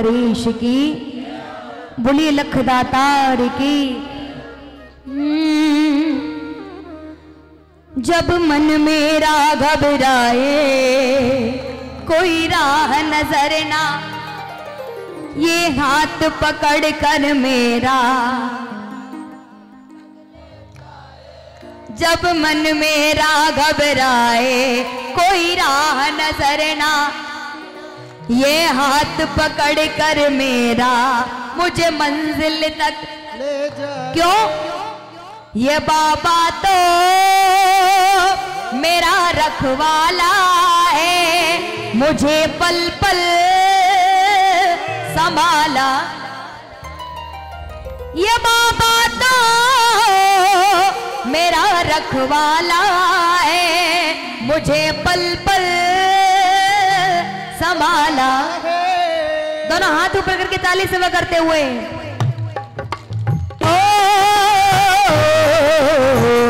नरेश की बोलिए लखदातार की। हम्म, जब मन मेरा घबराए कोई राह नज़र ना ये हाथ पकड़ कर मेरा। जब मन मेरा घबराए कोई राह नज़र ना ये हाथ पकड़ कर मेरा मुझे मंजिल तक ले जा। क्यों? ये बाबा तो मेरा रखवाला है मुझे पल पल संभाला। ये बाबा तो मेरा रखवाला है मुझे पल पल संभाला दोनों हाथ ऊपर करके ताली सेवा करते हुए। ओ, सभी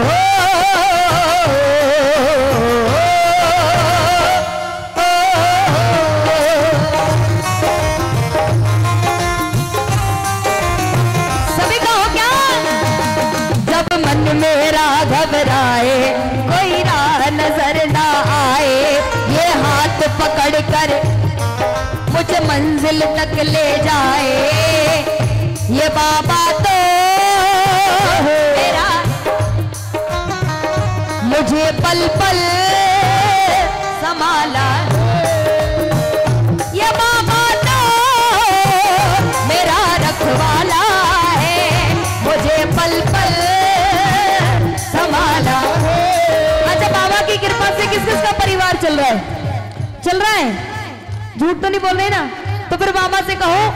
मंजिल तक ले जाए। ये बाबा तो मेरा मुझे पल पल संभाला। ये बाबा तो मेरा रखवाला है। मुझे पल पल संभाला। अच्छा बाबा की कृपा से किस किस का परिवार चल रहा है? चल रहा है? झूठ तो नहीं बोल रहे ना? तो फिर मामा से कहो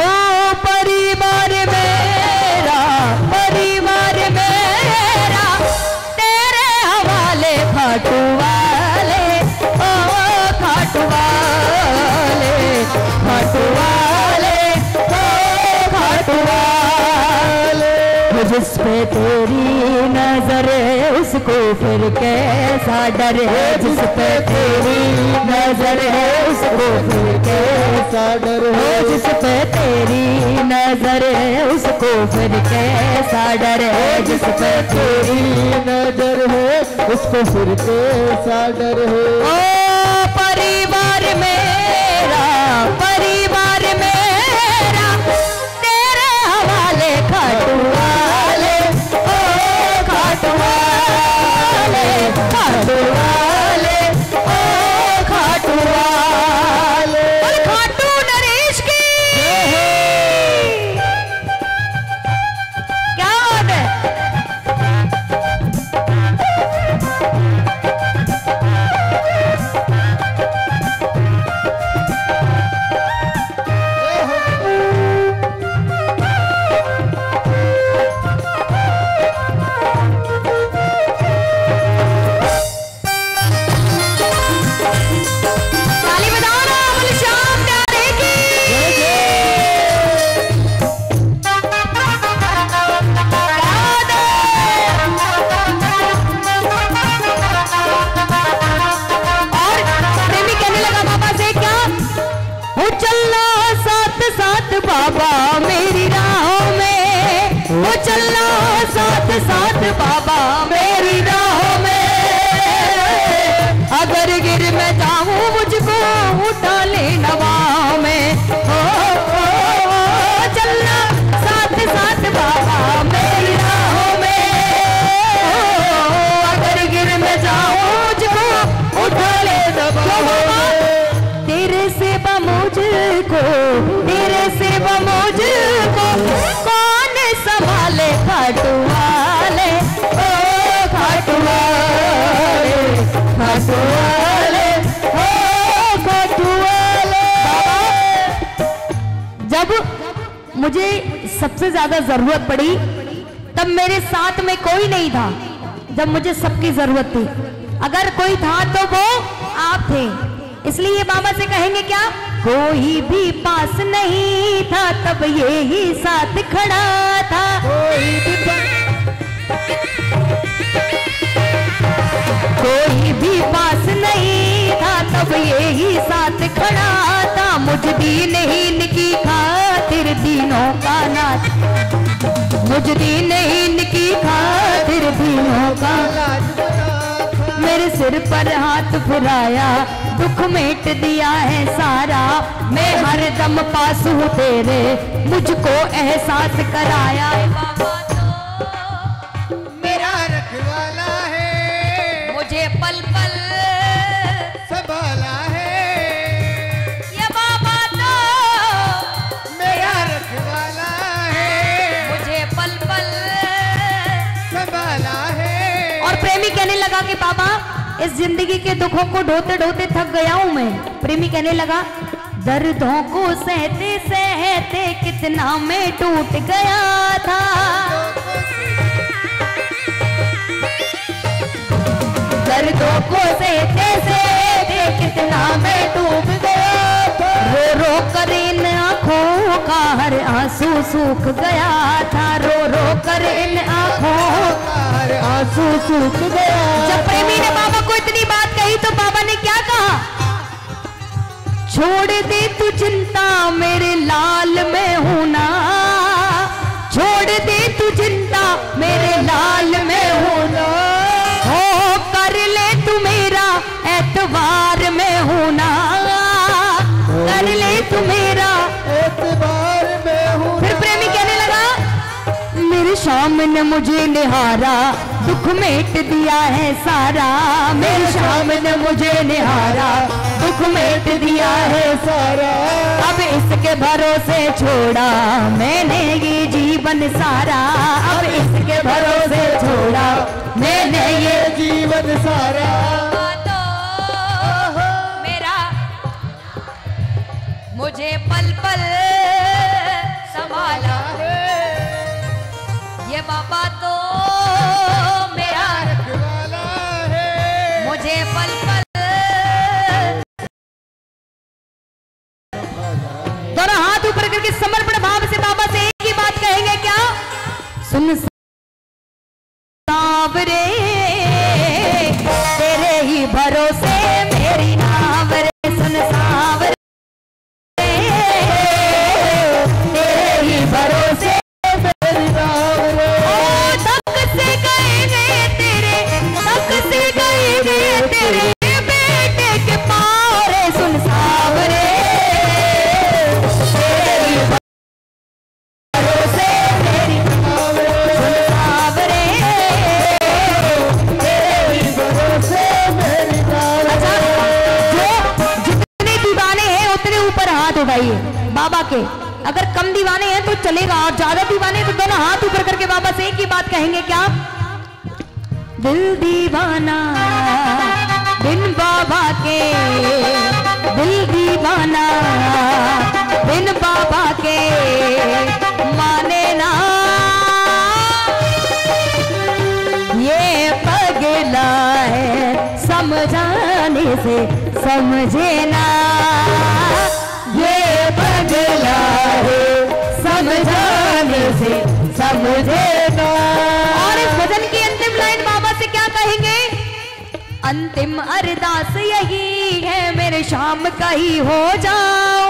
ओ परिवार मेरा जिस पे तेरी नज़र है उसको फिर कैसा डर? है जिस पे तेरी नज़र है उसको फिर कैसा डर? है जिस पे तेरी नज़र है उसको फिर कैसा डर? है जिस पे तेरी नज़र है उसको फिर कैसा डर? है ओ परिवार मेरा साथ बाबा मुझे सबसे ज़्यादा ज़रूरत पड़ी, तब मेरे साथ में कोई नहीं था, जब मुझे सबकी ज़रूरत थी। अगर कोई था तो वो आप थे। इसलिए बाबा से कहेंगे क्या? कोई भी पास नहीं था, तब ये ही साथ खड़ा था। कोई भी भी सब यही साथ खड़ा था। मुझ दीन हीन की खातिर दीनों का नाथ। मुझ दीन हीन की खातिर दीनों का मेरे सिर पर हाथ फिराया दुख मेट दिया है सारा। मैं हर दम पास हूँ तेरे मुझको एहसास कराया बाबा तो। मेरा रखवाला है। मुझे पल पल इस ज़िंदगी के दुखों को ढोते ढोते थक गया हूँ मैं। प्रेमी कहने लगा, दर्दों को सहते सहते कितना मैं टूट गया था। दर्दों को सहते सहते कितना मैं डूब गया था। रो रो कर इन आँखों का हर आँसू सूख गया था। रो रो कर इन आँखों और आँसू सूख गया जब प्रेमी ने बाबा को इतनी बात कही तो बाबा ने क्या कहा? छोड़ दे तू चिंता, मेरे लाल में होना। छोड़ दे तू चिंता, मेरे लाल शाम ने मुझे निहारा, दुख मेट दिया है सारा। मेरे शाम ने मुझे निहारा, दुख मेट दिया है सारा। अब इसके भरोसे छोड़ा मैंने ये जीवन सारा। अब इसके भरोसे छोड़ा मैंने ये जीवन सारा। मुझे पल पल संभाला ये बाबा तो मेरा रखवाला है। मुझे पल पल दोनों हाथ ऊपर करके समर्पण भाव से बाबा से एक ही बात कहेंगे क्या? सुन सावरे हाथ उठाइए बाबा के, अगर कम दीवाने हैं तो चलेगा, और ज़्यादा दीवाने तो दोनों हाथ ऊपर करके बाबा से एक ही बात कहेंगे, क्या? दिल दीवाना, बिन बाबा के, दिल दीवाना, बिन बाबा के, माने ना। ये पगला है समझाने से समझे ना। समझे ना। और इस भजन की अंतिम लाइन बाबा से क्या कहेंगे? अंतिम अरदास यही है, मेरे शाम का ही हो जाओ।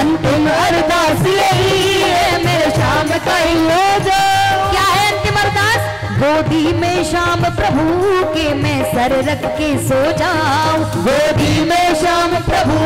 अंतिम अरदास यही है, मेरे शाम का ही हो जाओ। गोदी में शाम प्रभु के मैं सर रख के सो जाऊँ। गोदी में शाम प्रभु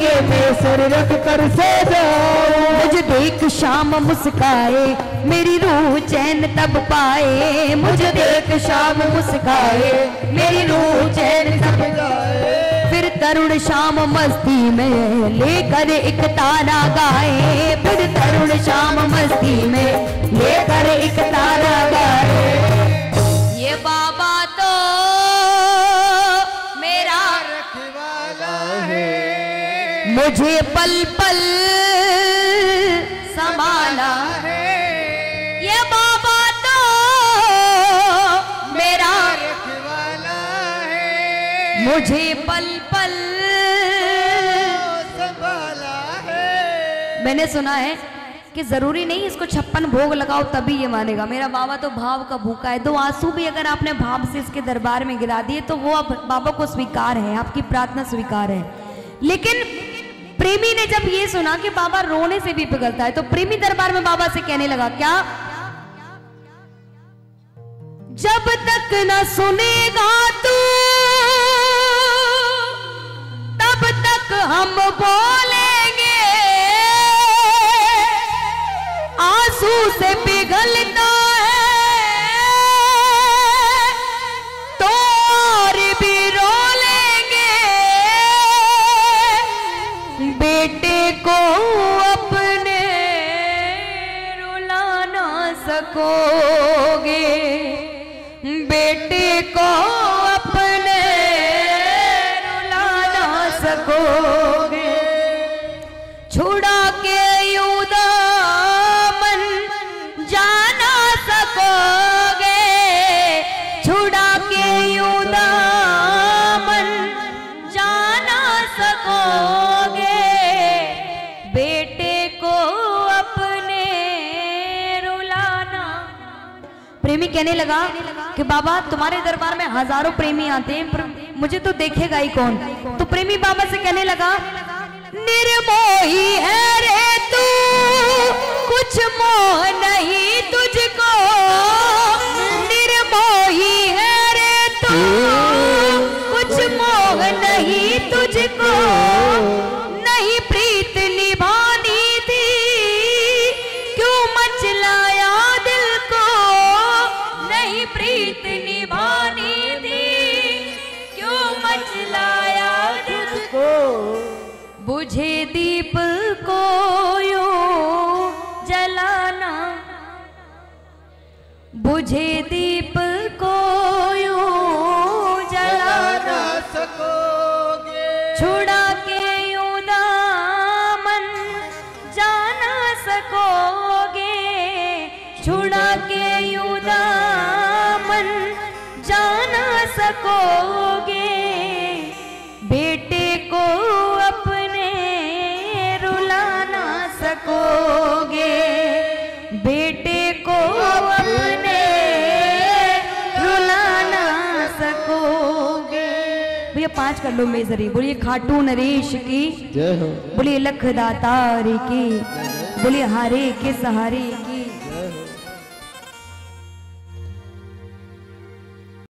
के मैं सर रख कर सो जाऊँ। मुझे देख शाम मुस्काए, मेरी रूह चैन तब पाए। मुझे देख शाम मुस्काए, मेरी रूह चैन तब पाए फिर तरुण शाम मस्ती में लेकर एक तारा गाए। फिर तरुण शाम मस्ती में लेकर एक तारा गाए। मुझे पल पल संभाला है। ये बाबा तो मेरा रखवाला है। मुझे पल पल संभाला है। मैंने सुना है कि ज़रूरी नहीं इसको छप्पन भोग लगाओ तभी ये मानेगा। मेरा बाबा तो भाव का भूखा है। दो आँसू भी अगर आपने भाव से इसके दरबार में गिरा दिए तो वो अब बाबा को स्वीकार है आपकी प्रार्थना स्वीकार है। लेकिन प्रेमी ने जब ये सुना कि बाबा रोने से भी पिघलता है तो प्रेमी दरबार में बाबा से कहने लगा, क्या? जब तक न सुनेगा तू, तब तक हम बोलेंगे सकोगे छुड़ा के जाना सकोगे। छुड़ा के जाना सकोगे। बेटे को अपने रुलाना। प्रेमी कहने लगा कि बाबा तुम्हारे दरबार में हज़ारों प्रेमी आते हैं पर मुझे तो देखेगा ही कौन? प्रेमी बाबा से कहने लगा, निर्मोही है रे तू, कुछ मोह नहीं तुझको। निर्मोही है रे तू, कुछ मोह नहीं तुझको। दीप को यो जलाना। बुझे दीप सकोगे। बेटे को अपने रुला ना सकोगे। भैया पाँच कर लो मेजरी। बोलिए खाटू नरेश की। बोलिए लखदातारी की। बोलिए हारे के सहारे की।